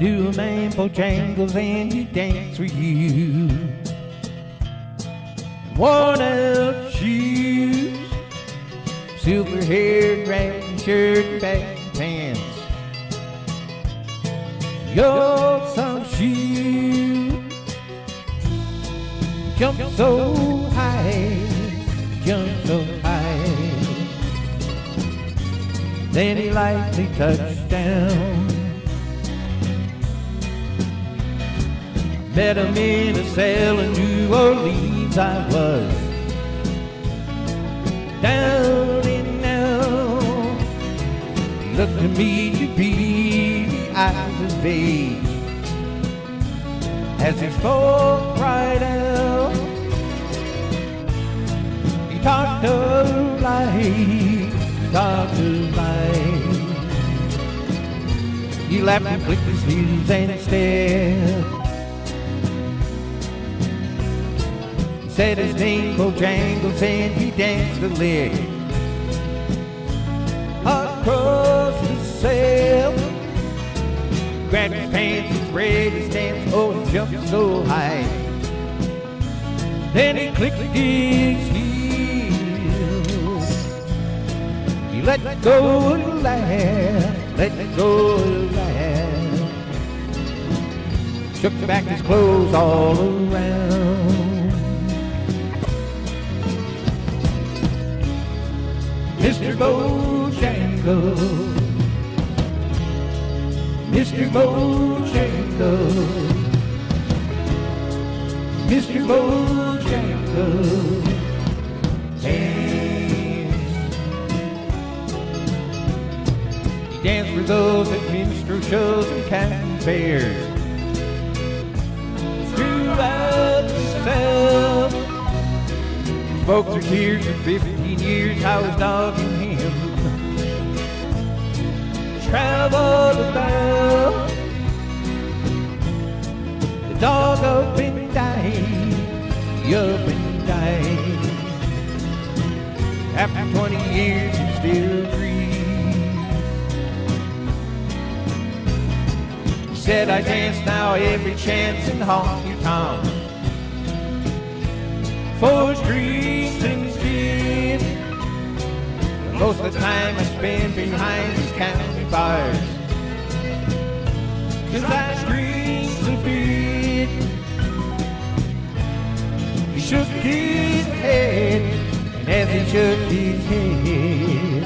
Do a man Bojangles and he dance for you. Worn out shoes, silver haired, ragged shirt, baggy pants. Your some shoe jump so high, jump so high. Then he lightly touched down. Him in a cell in New Orleans. I was down and out. Looked at me to be the eyes of age as he spoke right out. He talked of life, talked of life. He laughed and clicked his heels and stared. Said his name Bojangles and he danced a lick across the sail. Grabbed his pants and spread his stance, oh, and jumped so high. Then he clicked his heels. He let go and laugh, let go and laugh. Shook back his clothes all around. Mr. Bojangles. Mr. Bojangles. Mr. Bojangles. Dance. He danced for those at minstrel shows and county fairs. Spoke through tears for 15 years. I was dogging him traveled about. The dog up and died, up and died. After 20 years, he still breathes. He said, I dance now every chance in honky tonk. For his dreams and. Most of the time I spend behind these county bars. Cause I screamed a bit. He shook his head, and as he shook his head,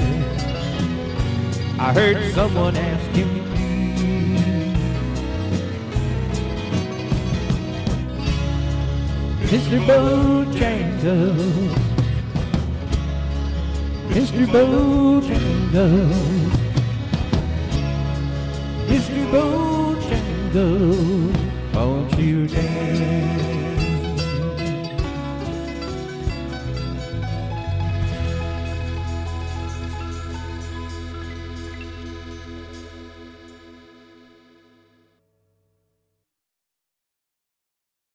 I heard someone ask him Mr. Bojangles. Mr. Bojangles, Mr. Bojangles, won't you dance?